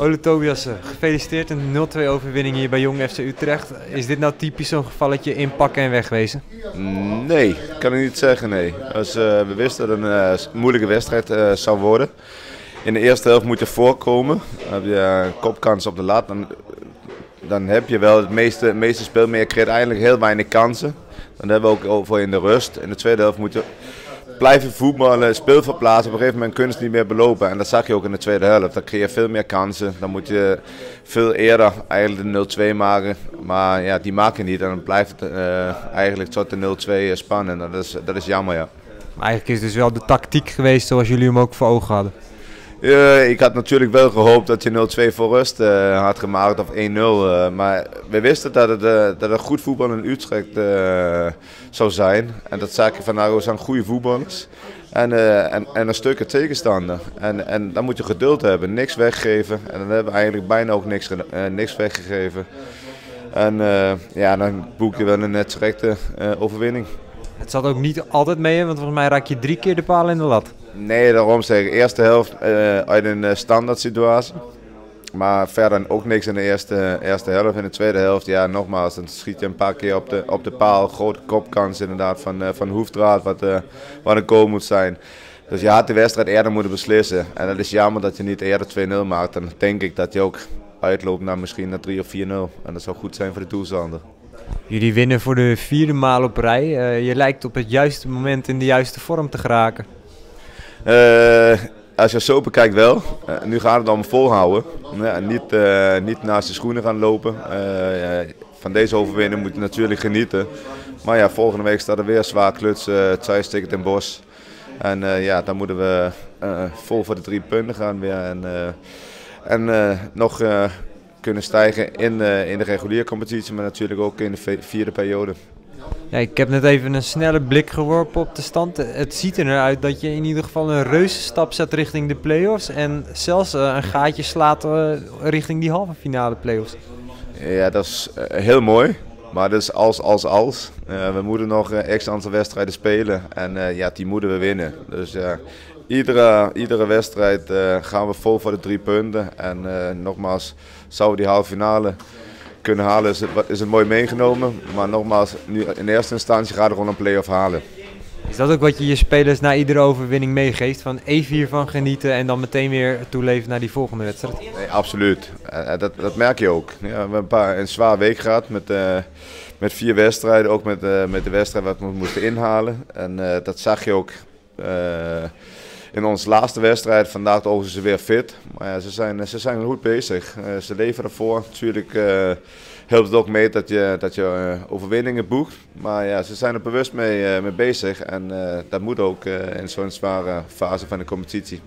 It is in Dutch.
Ole Tobias, eh, gefeliciteerd. Een 0-2 overwinning hier bij Jong FC Utrecht. Is dit nou typisch zo'n gevalletje inpakken en wegwezen? Nee, kan ik niet zeggen, nee. Als, uh, we wisten dat het een uh, moeilijke wedstrijd zou worden. In de eerste helft moet je voorkomen. Heb je kopkans op de lat. Dan, dan heb je wel het meeste, meeste spel, maar je krijgt eigenlijk heel weinig kansen. Dan hebben we ook voor in de rust. In de tweede helft moet je blijven voetballen, speel verplaatsen. Op een gegeven moment ze niet meer belopen. En dat zag je ook in de tweede helft. Dan creëer je veel meer kansen. Dan moet je veel eerder eigenlijk de 0-2 maken. Maar ja, die maken niet. En dan blijft het uh, eigenlijk tot de 0-2 spannend. Dat is, dat is jammer, ja. Maar eigenlijk is het dus wel de tactiek geweest zoals jullie hem ook voor ogen hadden. Uh, ik had natuurlijk wel gehoopt dat je 0-2 voor rust uh, had gemaakt of 1-0. Uh, maar we wisten dat het, dat het goed voetbal in Utrecht zou zijn. En dat je van we zijn goede voetballers. En, en, en een stukje tegenstander. En, en dan moet je geduld hebben, niks weggeven. En dan hebben we eigenlijk bijna ook niks, niks weggegeven. En ja, dan boek je wel een net overwinning. Het zat ook niet altijd mee, want volgens mij raak je drie keer de paal in de lat. Nee, daarom zeg ik. Eerste helft uh, uit een uh, standaard situatie. Maar verder ook niks in de eerste, eerste helft. In de tweede helft, ja, nogmaals, dan schiet je een paar keer op de, op de paal. Grote kopkans inderdaad van, uh, van Hoefdraad, wat, wat een goal moet zijn. Dus je had de wedstrijd eerder moeten beslissen. En het is jammer dat je niet eerder 2-0 maakt. Dan denk ik dat je ook uitloopt naar misschien naar 3 of 4-0. En dat zou goed zijn voor de toestander. Jullie winnen voor de vierde maal op rij. Je lijkt op het juiste moment in de juiste vorm te geraken. Uh, als je zo bekijkt wel. Uh, nu gaat het allemaal volhouden. Ja, niet, niet naast de schoenen gaan lopen. van deze overwinning moet je natuurlijk genieten. Maar ja, volgende week staat er weer zwaar kluts. het zijsticket in Bos. En ja, dan moeten we vol voor de drie punten gaan weer. En, en nog kunnen stijgen in, in de reguliere competitie, maar natuurlijk ook in de vierde periode. Ja, ik heb net even een snelle blik geworpen op de stand. Het ziet er naar uit dat je in ieder geval een reuze stap zet richting de play-offs. En zelfs uh, een gaatje slaat uh, richting die halve finale play-offs. Ja, dat is heel mooi. Maar dat is als, als, als. we moeten nog x aantal wedstrijden spelen. En ja, die moeten we winnen. Dus iedere, iedere wedstrijd gaan we vol voor de drie punten. En nogmaals, zouden die halve finale kunnen halen, is het, is het mooi meegenomen. Maar nogmaals, nu in eerste instantie gaat er gewoon een play-off halen. Is dat ook wat je je spelers na iedere overwinning meegeeft? Van even hiervan genieten en dan meteen weer toeleven naar die volgende wedstrijd? Nee, absoluut. Uh, dat, dat merk je ook. Ja, we hebben een, paar, een zwaar week gehad met, met vier wedstrijden. Ook met, met de wedstrijd wat we moesten inhalen. En dat zag je ook in onze laatste wedstrijd. Vandaag overigens ze weer fit. Maar ja, ze, zijn, ze zijn goed bezig. Uh, ze leven ervoor. Natuurlijk uh, helpt het ook mee dat je, dat je uh, overwinningen boekt. Maar ja, ze zijn er bewust mee, mee bezig. En dat moet ook in zo'n zware fase van de competitie.